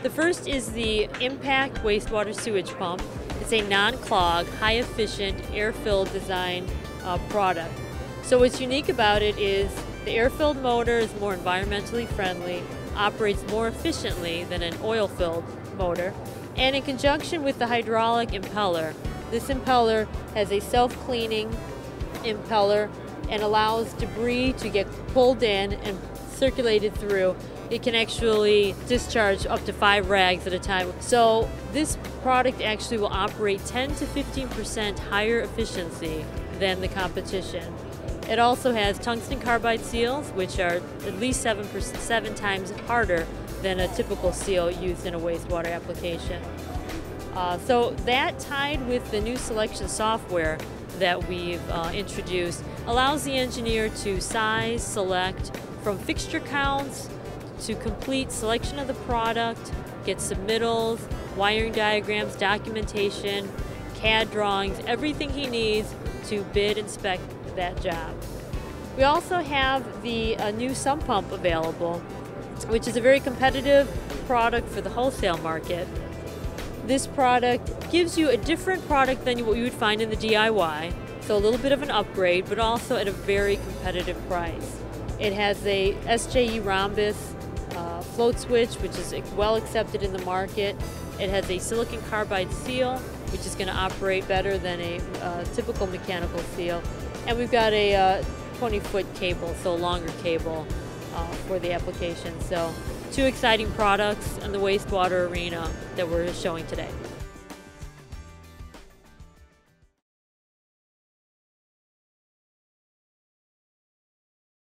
The first is the Impact Wastewater Sewage Pump. It's a non-clog, high-efficient, air-filled design uh, product. So what's unique about it is the air-filled motor is more environmentally friendly, operates more efficiently than an oil-filled motor, and in conjunction with the hydraulic impeller, this impeller has a self-cleaning impeller and allows debris to get pulled in and circulated through it can actually discharge up to five rags at a time. So this product actually will operate 10 to 15% higher efficiency than the competition. It also has tungsten carbide seals, which are at least 7, seven times harder than a typical seal used in a wastewater application. Uh, so that tied with the new selection software that we've uh, introduced allows the engineer to size, select from fixture counts to complete selection of the product, get submittals, wiring diagrams, documentation, CAD drawings, everything he needs to bid and spec that job. We also have the uh, new sump pump available, which is a very competitive product for the wholesale market. This product gives you a different product than what you would find in the DIY, so a little bit of an upgrade, but also at a very competitive price. It has a SJE rhombus uh, float switch, which is well accepted in the market. It has a silicon carbide seal, which is going to operate better than a uh, typical mechanical seal. And we've got a uh, 20 foot cable, so a longer cable uh, for the application. So two exciting products in the wastewater arena that we're showing today.